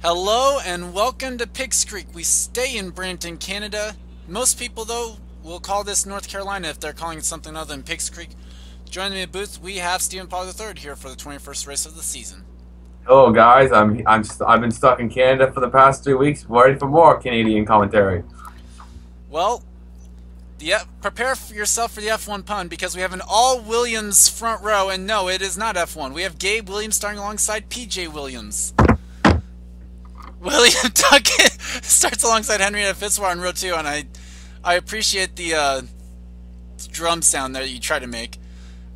Hello and welcome to Piggzcreek. We stay in Brampton, Canada. Most people, though, will call this North Carolina if they're calling it something other than Piggzcreek. Joining me at booth, we have Stephen Paul III here for the 21st race of the season. Hello, guys. I'm I'm st- I've been stuck in Canada for the past three weeks, ready for more Canadian commentary. Well, the prepare for yourself for the F1 pun because we have an all Williams front row, and no, it is not F1. We have Gabe Williams starting alongside PJ Williams. William Duncan starts alongside Henrietta Fitzwater in row two, and I, I appreciate the uh, drum sound that you try to make.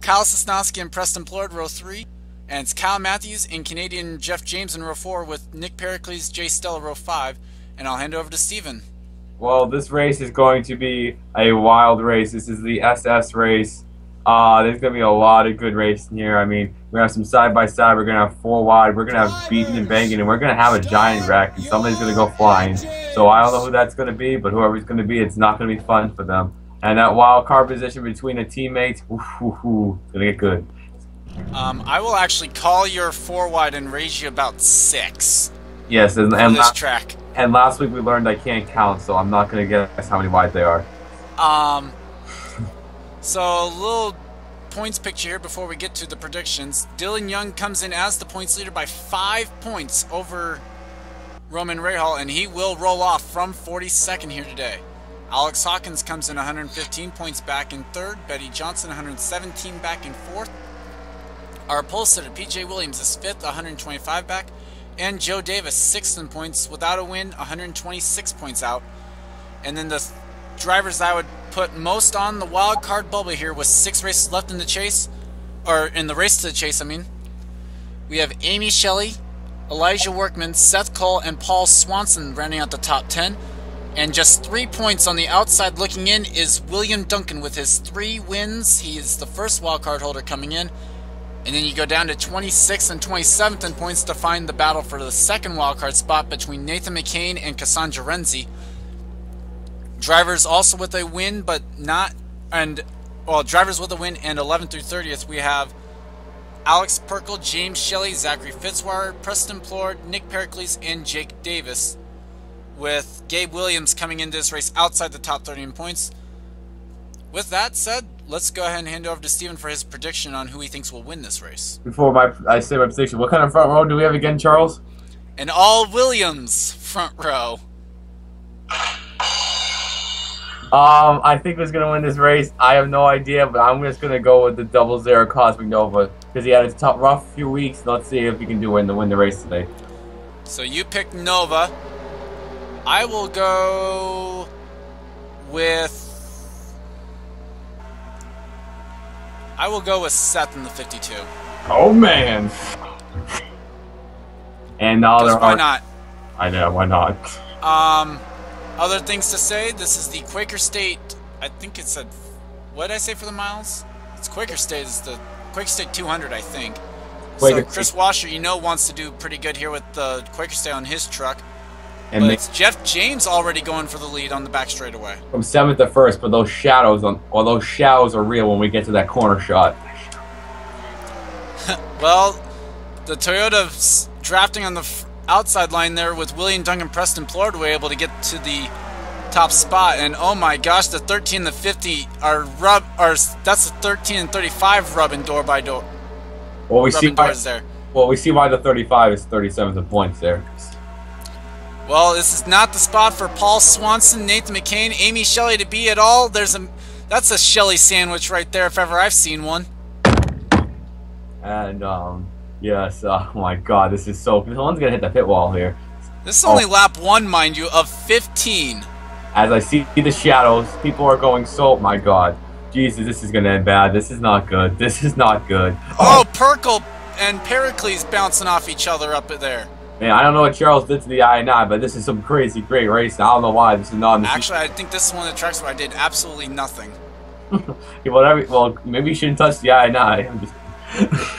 Kyle Sosnowski and Preston Plord row three, and it's Kyle Matthews and Canadian Jeff James in row four with Nick Pericles, Jay Stella row five, and I'll hand over to Steven. Well, this race is going to be a wild race. This is the SS race. Uh, there's going to be a lot of good racing here. I mean, to have some side by side. We're going to have four wide. We're going to have beating and banging, and we're going to have a giant wreck, and somebody's going to go flying. So I don't know who that's going to be, but whoever's going to be, it's not going to be fun for them. And that wild card position between the teammates, ooh, ooh, ooh, it's going to get good. Um, I will actually call your four wide and raise you about six Yes, and, and, this track. and last week we learned I can't count, so I'm not going to guess how many wide they are. Um, so a little points picture here before we get to the predictions. Dylan Young comes in as the points leader by five points over Roman Rahal, and he will roll off from 42nd here today. Alex Hawkins comes in 115 points back in third. Betty Johnson 117 back in fourth. Our pole sitter PJ Williams is fifth, 125 back, and Joe Davis sixth in points without a win, 126 points out. And then the th- drivers I would put most on the wild card bubble here with six races left in the chase, or in the race to the chase, I mean. We have Amy Shelley, Elijah Workman, Seth Cole, and Paul Swanson rounding out the top 10. And just three points on the outside looking in is William Duncan with his three wins. He is the first wild card holder coming in. And then you go down to 26th and 27th in points to find the battle for the second wildcard spot between Nathan McCain and Cassandra Renzi. Drivers also with a win, but not. And, well, drivers with a win and 11th through 30th, we have Alex Perkle, James Shelley, Zachary Fitzwater, Preston Plord, Nick Pericles, and Jake Davis. With Gabe Williams coming into this race outside the top 30 in points. With that said, let's go ahead and hand over to Steven for his prediction on who he thinks will win this race. Before my I say my prediction, what kind of front row do we have again, Charles? An all Williams front row. Um, I think who's gonna win this race. I have no idea, but I'm just gonna go with the double zero Cosmic Nova because he had a tough, rough few weeks. Let's see if he can do it and win the race today. So you pick Nova. I will go with. I will go with Seth in the 52. Oh man! And now Because there why are. not? I know why not. Um, other things to say. This is the Quaker State. I think it said. What did I say for the miles? It's Quaker State. it's the Quaker State 200? I think. Quaker so Chris. Washer, you know, wants to do pretty good here with the Quaker State on his truck. And But it's Jeff James already going for the lead on the back straightaway. from seventh to first, but those shadows on, well, those shadows are real when we get to that corner shot. Well, the Toyota drafting on the outside line there with William Duncan Preston Plord were able to get to the top spot. And oh my gosh, the 13 and the 50 are rub, are that's the 13 and 35 rubbing door by door, Well, we see why. there. Well, we see why the 35 is 37th in points there. Well, this is not the spot for Paul Swanson, Nathan McCain, Amy Shelley to be at all. There's a that's a Shelley sandwich right there if ever I've seen one. And um, yes, oh my God, this is so. Someone's gonna hit the pit wall here. This is only Oh. lap one, mind you, of 15. As I see the shadows, people are going so. My God, Jesus, this is gonna end bad. This is not good. This is not good. Oh, oh. Perkle and Pericles bouncing off each other up there. Man, I don't know what Charles did to the I9, but this is some crazy great race. I don't know why this is not. Actually, I think this is one of the tracks where I did absolutely nothing. whatever. Well, maybe you shouldn't touch the I9.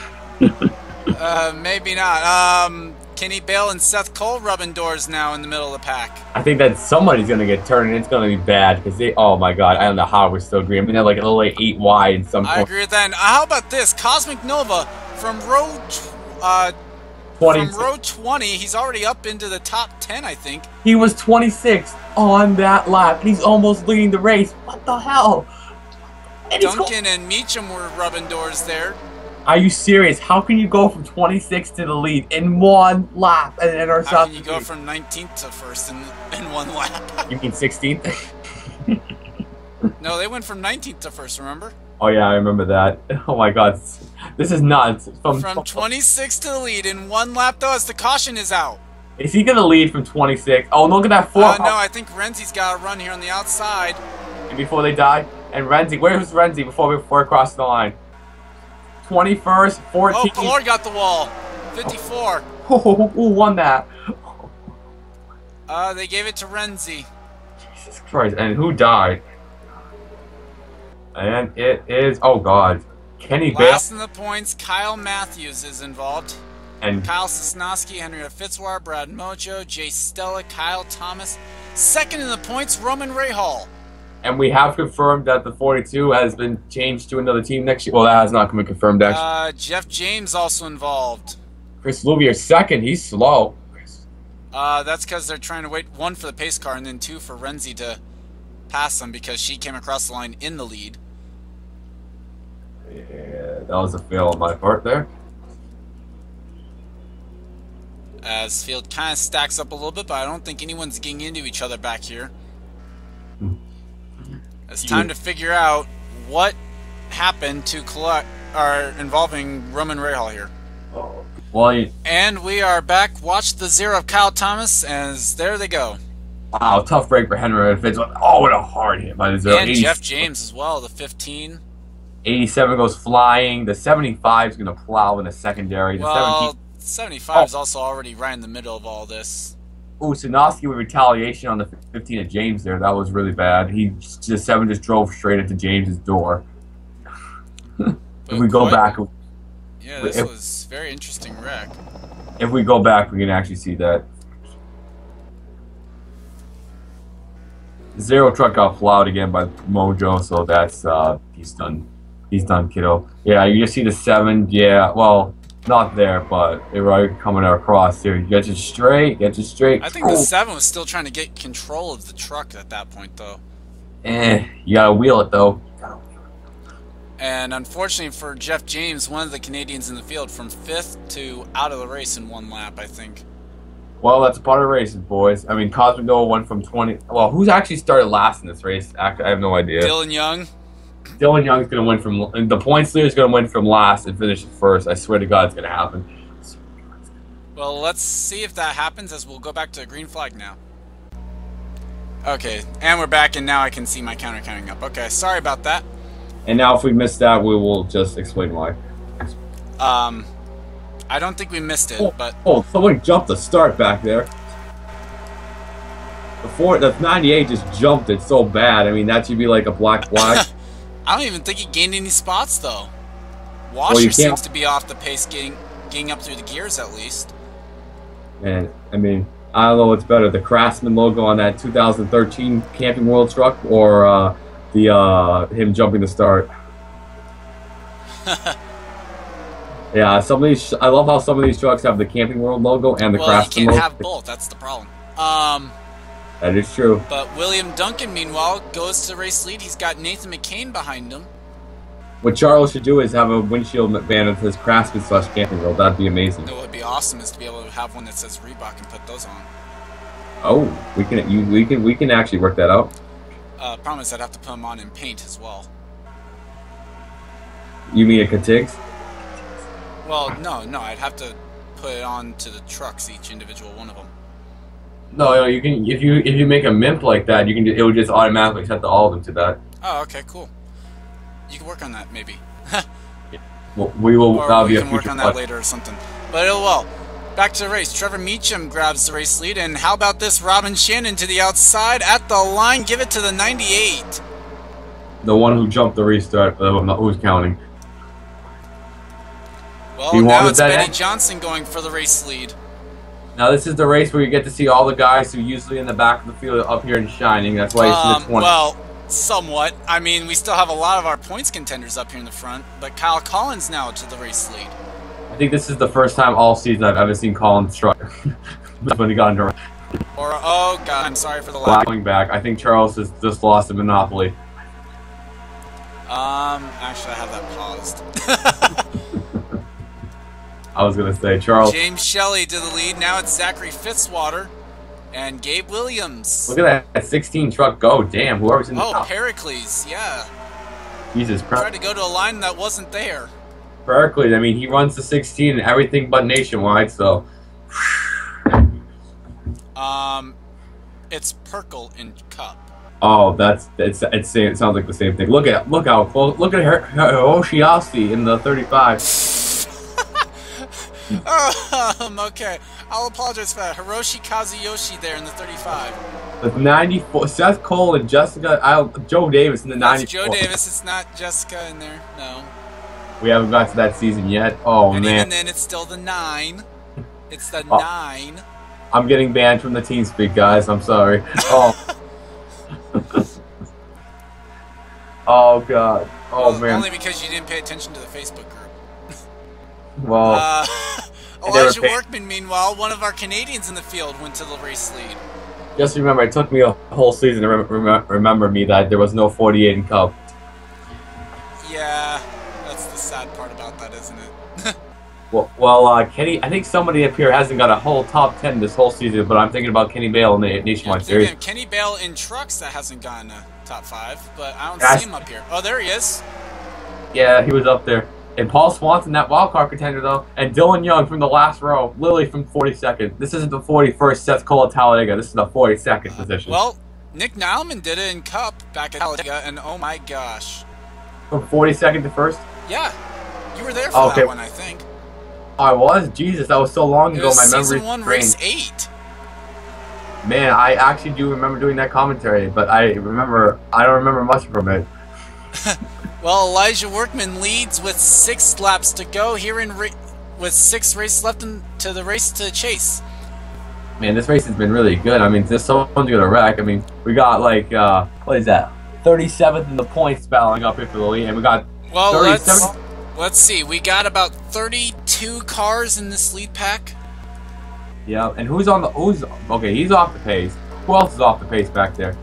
Uh, maybe not. Um, Kenny Bale and Seth Cole rubbing doors now in the middle of the pack. I think that somebody's gonna get turned, and it's gonna be bad because they. Oh my God, I don't know how we're still green. I mean, they're like a little like eight wide in some I point. agree with that. And how about this? Cosmic Nova from row uh, 20. from row 20, he's already up into the top 10, I think. He was 26 on that lap. and He's almost leading the race. What the hell? And Duncan and Meacham were rubbing doors there. Are you serious? How can you go from 26 to the lead in one lap and enter How can you go from 19th to first in, in one lap? You mean 16th? no, they went from 19th to first, remember? oh yeah, I remember that. Oh my God, this is nuts. From, From 26 to the lead in one lap, though, as the caution is out. is he gonna lead from 26? Oh, look at that four Uh, no, I think Renzi's got a run here on the outside. And before they die. And Renzi, where was Renzi before before it crossed the line? 21st, 14th. Oh, Galore got the wall. 54. who won that? Uh, they gave it to Renzi. Jesus Christ! And who died? And it is oh God, Kenny Bale Last in the points, Kyle Matthews is involved. and Kyle Sosnowski, Henrietta Fitzwater, Brad Mojo, Jay Stella, Kyle Thomas. Second in the points, Roman Rahal. And we have confirmed that the 42 has been changed to another team next year. Well, that has not been confirmed actually. Uh, Jeff James also involved. Chris Louvier second. He's slow. Uh, that's because they're trying to wait one for the pace car and then two for Renzi to pass them because she came across the line in the lead. Yeah, that was a fail on my part there. As field kind of stacks up a little bit, but I don't think anyone's getting into each other back here. It's time to figure out what happened to collect or involving Roman Rahal here. Well, you, And we are back. Watch the zero of Kyle Thomas as there they go. wow, tough break for Henry Fitz. Oh, what a hard hit by the zero. and 80 Jeff James as well, the 15. 87 goes flying. The 75 is going to plow in the secondary. The Well, 17. 75 is oh. also already right in the middle of all this. Ooh, Sosnowski with retaliation on the 15 of James there. That was really bad. He the seven just drove straight into James's door. if we go back, Yeah, this if- was very interesting wreck. if we go back, we can actually see that. Zero truck got plowed again by Mojo, so that's uh he's done. He's done, kiddo. Yeah, you just see the seven. Yeah, well, not there, but they're right coming across here. Get it straight. get it straight. I think the 7 was still trying to get control of the truck at that point, though. eh, you gotta wheel it though. And unfortunately for Jeff James, one of the Canadians in the field, from fifth to out of the race in one lap, I think. Well, that's a part of racing, boys. I mean, Cosmic Nova went from 20. Well, who's actually started last in this race? I have no idea. Dylan Young. Dylan Young's going to win from. The points leader is going to win from last and finish first. I swear to God, it's going to happen. Well, let's see if that happens as we'll go back to the green flag now. Okay, and we're back, and now I can see my counter counting up. Okay, sorry about that. And now, if we missed that, we will just explain why. Um, I don't think we missed it, but Oh, someone jumped the start back there. The four, the 98 just jumped it so bad. I mean, that should be like a black flag. I don't even think he gained any spots though. you Washer can't- seems to be off the pace, getting getting up through the gears at least. and I mean, I don't know what's better, the Craftsman logo on that 2013 Camping World truck, or uh, the uh, him jumping the start. yeah, some of these. I love how some of these trucks have the Camping World logo and the well, you Craftsman can't logo. have both. That's the problem. Um, That is true. but William Duncan, meanwhile, goes to race lead. He's got Nathan McCain behind him. What Charles should do is have a windshield band that says Craftsman slash Camping World. That'd be amazing. What would be awesome is to be able to have one that says Reebok and put those on. Oh, we can you we can we can actually work that out. Uh, problem is I'd have to put them on in paint as well. You mean a Katigs? Well, no, no, I'd have to put it on to the trucks, each individual one of them. No, no, you can if you if you make a MIMP like that, you can it would just automatically set the, all of them to that. Oh, okay, cool. You can work on that, maybe. Well, we will. Or that'll we be a can work on that later or something. But oh well. Back to the race. Trevor Meacham grabs the race lead, and how about this? Robin Shannon to the outside at the line. Give it to the 98. The one who jumped the restart, uh, I'm not who's counting. Well, He now it's Benny in? Johnson going for the race lead. Now this is the race where you get to see all the guys who usually in the back of the field up here and shining. That's why you see Um, the 20. well, somewhat. I mean, we still have a lot of our points contenders up here in the front, but Kyle Collins now to the race lead. I think this is the first time all season I've ever seen Colin struck when he got into Or oh god, I'm sorry for the lag. going back. I think Charles has just lost a monopoly. Um, actually, I have that paused. I was gonna say Charles. James Shelley to the lead. Now it's Zachary Fitzwater and Gabe Williams. Look at that 16 truck go. Damn, whoever's in the Oh, top. Pericles, yeah. Jesus Tried to go to a line that wasn't there. Pericles, I mean, he runs the 16 and everything but nationwide, so. Um, it's Perkle in Cup. Oh, that's it's it's it sounds like the same thing. Look at look how close. Look at her, her Oshiasi in the 35. Um, okay. I'll apologize for that. Hiroshi Kazuyoshi there in the 35. With 94, Seth Cole and Jessica, I'll, Joe Davis in the That's 94. Joe Davis. It's not Jessica in there. No. We haven't got to that season yet. Oh and man, even then, it's still the 9. It's the Oh. 9. I'm getting banned from the TeamSpeak, guys. I'm sorry. Oh. oh god. Oh Well, man. Only because you didn't pay attention to the Facebook group. Well, Uh, Elijah Workman, meanwhile, one of our Canadians in the field, went to the race lead. just remember, it took me a whole season to rem- rem- remember me that there was no 48 in Cup. Yeah, that's the sad part about that, isn't it? Well, well uh, Kenny, I think somebody up here hasn't got a whole top 10 this whole season, but I'm thinking about Kenny Bale in the Nationwide I'm Series. Kenny Bale in trucks that hasn't gotten a top five, but I don't That's- see him up here. Oh, there he is. Yeah, he was up there. And Paul Swanson, that wild card contender, though, and Dylan Young from the last row, Lily from 42nd. This isn't the 41st Seth Cole at Talladega. This is the 42nd position. Well, Nick Nileman did it in Cup back at Talladega, and oh my gosh. from 42nd to first. Yeah, you were there for Okay. that one, I think. I was. Jesus, that was so long It ago. My season memory's one, race eight. Man, I actually do remember doing that commentary, but I remember I don't remember much from it. Well, Elijah Workman leads with six laps to go here in ra- with six races left in, to the race to chase. Man, this race has been really good. I mean, just someone's gonna wreck. I mean, we got like uh, what is that? 37th in the points battling up here for the lead, and we got Well, 37 let's let's see. We got about 32 cars in this lead pack. Yeah, and who's on the who's okay? He's off the pace. Who else is off the pace back there?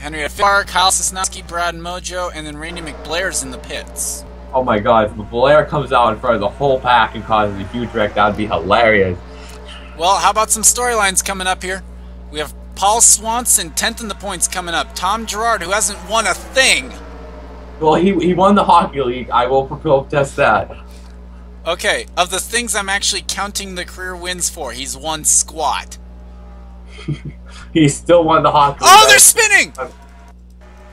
Henrietta Farr, Kyle Sosnowski, Brad Mojo, and then Randy McBlair's in the pits. Oh my God! If Blair comes out in front of the whole pack and causes a huge wreck, that'd be hilarious. Well, how about some storylines coming up here? We have Paul Swanson, 10th in the points coming up. Tom Gerard, who hasn't won a thing. Well, he he won the hockey league. I will protest that. Okay, of the things I'm actually counting the career wins for, he's won squat. He still won the hot. Oh, they're spinning!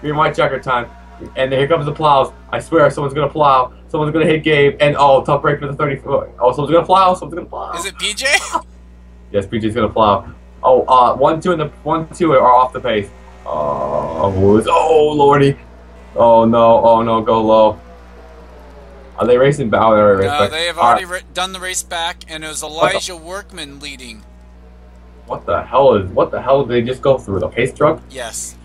Green white checker time. And here comes the plows. I swear, someone's gonna plow. Someone's gonna hit Gabe. And oh, tough break for the 34. Oh, someone's gonna plow. Someone's gonna plow. Is it PJ? Yes, PJ's gonna plow. Oh, uh, one, two, and the one, two are off the pace. Oh. Oh, lordy. Oh no. Oh no. Go low. Are they racing back? Oh, they're racing No, back. they have already right. done the race back, and it was Elijah Workman leading. What the hell is? What the hell did they just go through? The pace truck? Yes.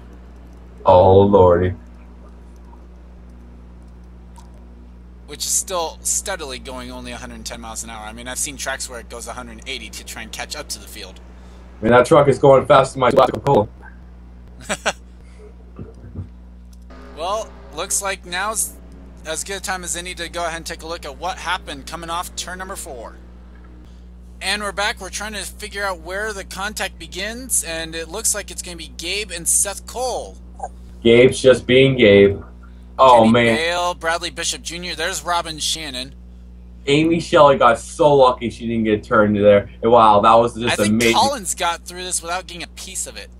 Oh lordy. Which is still steadily going only 110 miles an hour. I mean, I've seen tracks where it goes 180 to try and catch up to the field. I mean, that truck is going faster than my Coca-Cola. Well, looks like now's as good a time as any to go ahead and take a look at what happened coming off turn number four. And we're back. We're trying to figure out where the contact begins, and it looks like it's going to be Gabe and Seth Cole. Gabe's just being Gabe. Oh Kenny man. Bale, Bradley Bishop Jr. There's Robin Shannon. Amy Shelley got so lucky she didn't get turned there. Wow, that was just I think amazing. Collins got through this without getting a piece of it.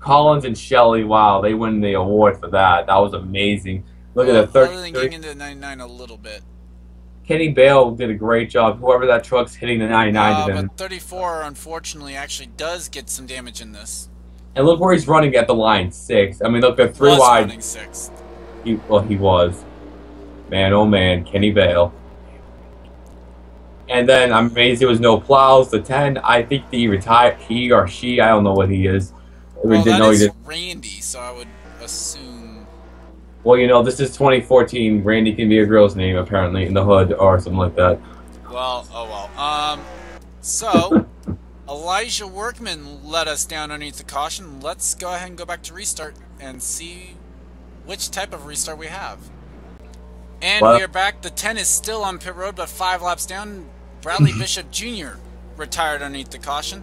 Collins and Shelley, wow, they win the award for that. That was amazing. Look Well, at that Other than 30. getting into the 99 a little bit. Kenny Bale did a great job. Whoever that truck's hitting the 99 Uh, to them. but 34, unfortunately, actually does get some damage in this. And look where he's running at the line, six. I mean, look at three Was wide. running sixth. He, well, he was. Man, oh man, Kenny Bale. And then I'm amazed there was no plows. The 10, I think he retired. He or she, I don't know what he is. We Well, didn't that is. Randy, so I would assume. Well, you know, this is 2014. Randy can be a girl's name, apparently, in the hood or something like that. Well, oh well. Um, so Elijah Workman let us down underneath the caution. Let's go ahead and go back to restart and see which type of restart we have. And Well- we are back. The 10 is still on pit road, but five laps down. Bradley Bishop Jr. retired underneath the caution.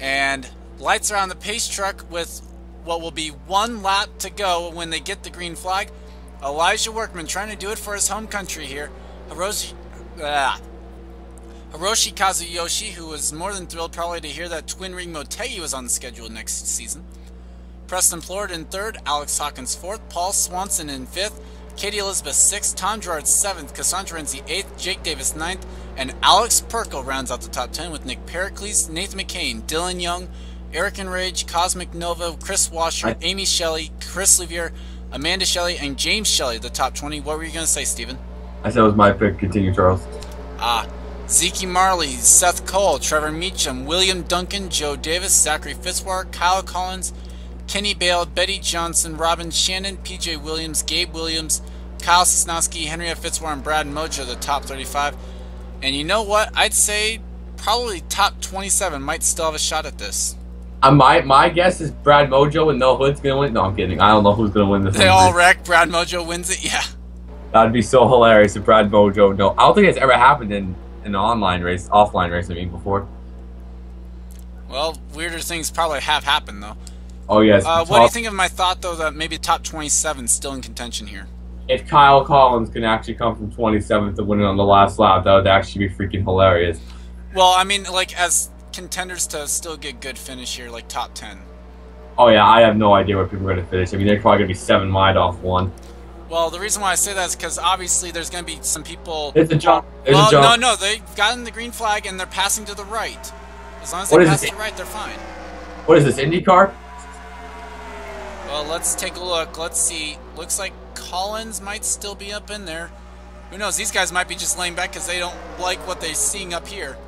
And lights are on the pace truck with what will be one lap to go when they get the green flag. Elijah Workman trying to do it for his home country here. Hiroshi, ah, Hiroshi Kazuyoshi, who was more than thrilled probably to hear that Twin Ring Motegi was on the schedule next season. Preston Florida in third, Alex Hawkins fourth, Paul Swanson in fifth, Katie Elizabeth sixth, Tom Gerard seventh, Cassandra Renzi eighth, Jake Davis ninth, and Alex Perkle rounds out the top ten with Nick Pericles, Nathan McCain, Dylan Young, Eric Enrage, Cosmic Nova, Chris Washer, I- Amy Shelley, Chris Levier, Amanda Shelley, and James Shelley, the top 20. What were you going to say, Steven? I said it was my pick. Continue, Charles. Ah, Zeke Marley, Seth Cole, Trevor Meacham, William Duncan, Joe Davis, Zachary Fitzwater, Kyle Collins, Kenny Bale, Betty Johnson, Robin Shannon, PJ Williams, Gabe Williams, Kyle Sosnowski, Henrietta Fitzwater, and Brad Mojo, the top 35. And you know what? I'd say probably top 27 might still have a shot at this. Uh, my my guess is Brad Mojo and No Hood's gonna win. No, I'm kidding. I don't know who's gonna win this. They one. all wreck. Brad Mojo wins it. Yeah. That'd be so hilarious if Brad Mojo. No, I don't think it's ever happened in an online race, offline race. I mean, before. Well, weirder things probably have happened though. Oh yes. Uh, what do you think of my thought though that maybe top 27 still in contention here? If Kyle Collins can actually come from 27th to win it on the last lap, that would actually be freaking hilarious. Well, I mean, like as contenders to still get good finish here, like top 10. Oh yeah, I have no idea where people are gonna finish. I mean, they're probably gonna be seven wide off one. Well, the reason why I say that is because obviously there's going to be some people. It's a jump. There's well, a jump. no, no, they've gotten the green flag and they're passing to the right. As long as they pass to the right, they're fine. What is this IndyCar? Well, let's take a look. Let's see. Looks like Collins might still be up in there. Who knows? These guys might be just laying back because they don't like what they're seeing up here.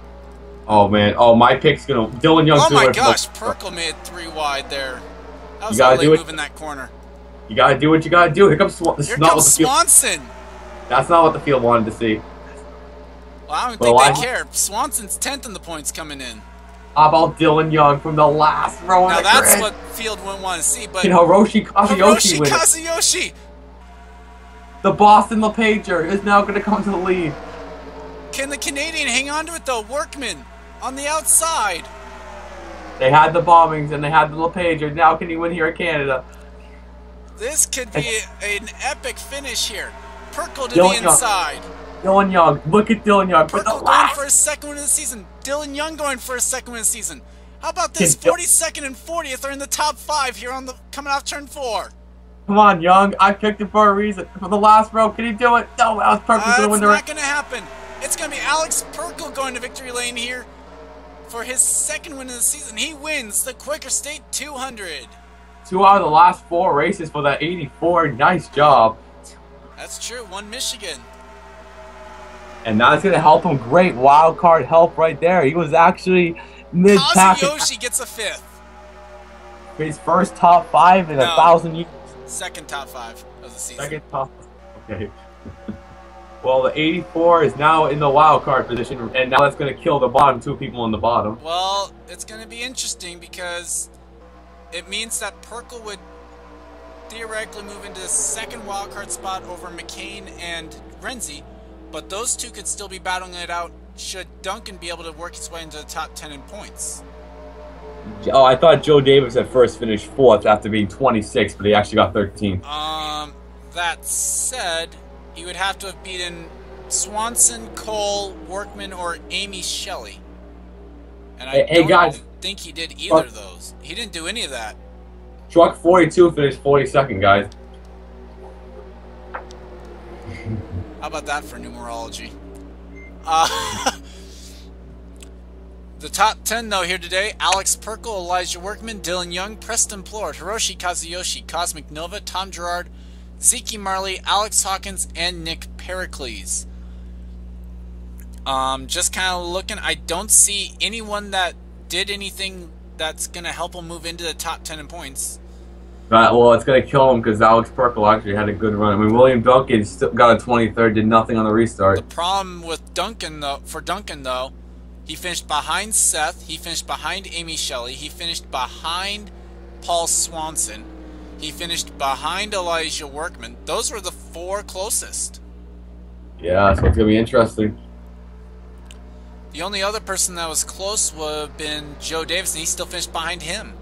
Oh man. Oh my pick's gonna. Dylan Young's Oh my win for the- gosh, Perkle made three wide there. That was gotta do it. move in that corner. You gotta do what you gotta do. Here comes Swan. This Here is not what comes. Swanson. That's not what the field wanted to see. Well, I don't Well, think they I- care. Swanson's 10th in the points coming in. How about Dylan Young from the last row? Now that's grid? what field wouldn't want to see, but Can Hiroshi Kazuyoshi Hiroshi? Kazuyoshi! The Boston LePager is now gonna come to the lead. Can the Canadian hang on to it though? Workman on the outside. They had the bombings and they had the LePager. Now can he win here in Canada? This could be an epic finish here. Perkle to Dylan the Young. inside. Dylan Young. Look at Dylan Young for the Perkle going last. for his second win of the season. Dylan Young going for his second win of the season. How about this? Can 42nd and 40th are in the top five here on the coming off turn four. Come on, Young. I picked it for a reason. For the last row, can he do it? No, that was perfect Uh, to win the not going to happen. It's going to be Alex Perkle going to victory lane here for his second win of the season. He wins the Quaker State 200. Two out of the last four races for that 84. Nice job. That's true. One Michigan. And that's gonna help him. Great wild card help right there. He was actually mid pack. Kazuyoshi gets a fifth. His first top five in a thousand years. Second top five of the season. Second top. Okay. well, the 84 is now in the wild card position, and now that's going to kill the bottom two people in the bottom. Well, it's going to be interesting because it means that Perkle would theoretically move into the second wildcard spot over McCain and Renzi, but those two could still be battling it out should Duncan be able to work his way into the top 10 in points. Oh, I thought Joe Davis at first finished fourth after being 26, but he actually got 13. Um, that said, he would have to have beaten Swanson, Cole, Workman, or Amy Shelley. And I Hey- don't think he did either of those. He didn't do any of that. Truck 42 finished 42nd, guys. How about that for numerology? Uh, the top 10, though, here today Alex Perkle, Elijah Workman, Dylan Young, Preston Plord, Hiroshi Kazuyoshi, Cosmic Nova, Tom Gerard, Zeke Marley, Alex Hawkins, and Nick Pericles. Um, just kind of looking, I don't see anyone that did anything that's going to help him move into the top 10 in points. But, well, it's going to kill him because Alex Perkle actually had a good run. I mean, William Duncan still got a 23rd, did nothing on the restart. The problem with Duncan, though, for Duncan though, he finished behind Seth. He finished behind Amy Shelley. He finished behind Paul Swanson. He finished behind Elijah Workman. Those were the four closest. Yeah, so it's going to be interesting. The only other person that was close would have been Joe Davis, and he still finished behind him.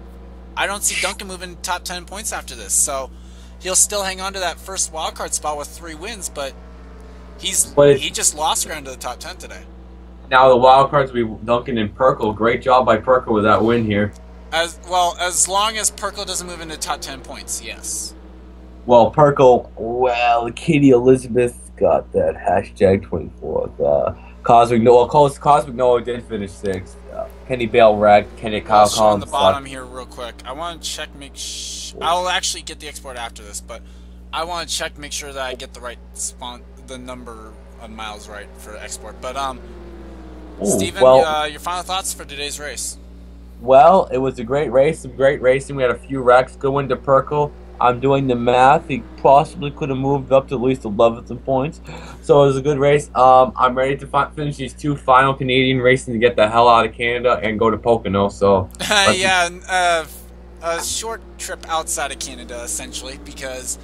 I don't see Duncan moving top 10 points after this, so he'll still hang on to that first wildcard spot with three wins, but he's he just lost ground to the top 10 today. Now the wild cards will be Duncan and Perkle. Great job by Perkle with that win here. As well, as long as Perkle doesn't move into top 10 points, yes. Well, Perkle, well, Katie Elizabeth got that hashtag 24th. Uh, Cosmic Nova, Cos- Cosmic Nova did finish sixth. Uh, Kenny Bale wrecked. Kenny Kyle I'll show on Collins. the bottom here real quick. I want to check, make sh- I'll actually get the export after this, but I want to check, make sure that I get the right spawn, the number of miles right for export. But um, Ooh, Steven, well, uh, your final thoughts for today's race? Well, it was a great race, some great racing. We had a few wrecks. Good win to Perkle. I'm doing the math. He possibly could have moved up to at least 11th in points. So it was a good race. Um, I'm ready to fi- finish these two final Canadian races to get the hell out of Canada and go to Pocono. So yeah, uh, a short trip outside of Canada, essentially, because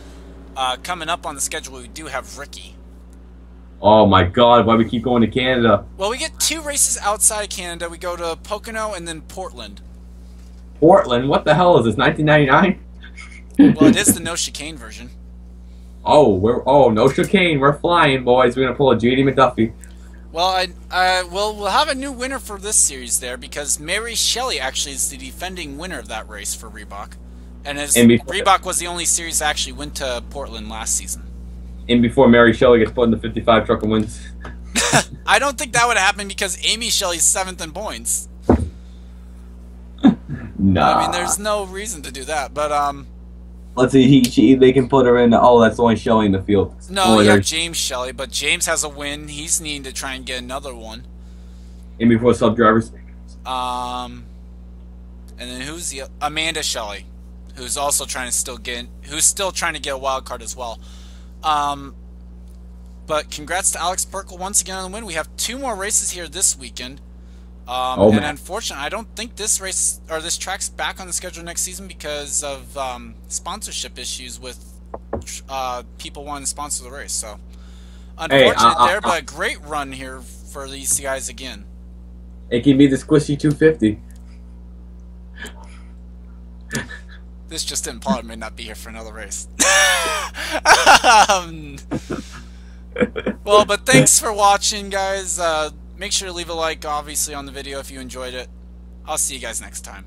uh, coming up on the schedule, we do have Ricky. Oh my God! Why we keep going to Canada? Well, we get two races outside of Canada. We go to Pocono and then Portland. Portland? What the hell is this? 1999? Well, it is the no chicane version. Oh, we're oh no chicane. We're flying, boys. We're gonna pull a JD McDuffie. Well, I, I well, we'll have a new winner for this series there because Mary Shelley actually is the defending winner of that race for Reebok, and as And Reebok was the only series that actually went to Portland last season. And before Mary Shelley gets put in the 55 truck and wins. I don't think that would happen because Amy Shelley's seventh in points. Nah. I mean, there's no reason to do that, but um, let's see. He, she, they can put her in. Oh, that's the only showing in the field. no, yeah, James Shelley, but James has a win. He's needing to try and get another one. And before sub drivers. Um, and then who's the Amanda Shelley, who's also trying to still get, who's still trying to get a wild card as well. Um, but congrats to Alex Perkle once again on the win. We have two more races here this weekend. Um, Oh, and man. unfortunately, I don't think this race or this track's back on the schedule next season because of um, sponsorship issues with uh, people wanting to sponsor the race. So Hey, unfortunate uh, uh, there, uh. but a great run here for these guys again. It can be the squishy 250. This just didn't Pollard may not be here for another race. um, well, but thanks for watching, guys. Uh, make sure to leave a like, obviously, on the video if you enjoyed it. I'll see you guys next time.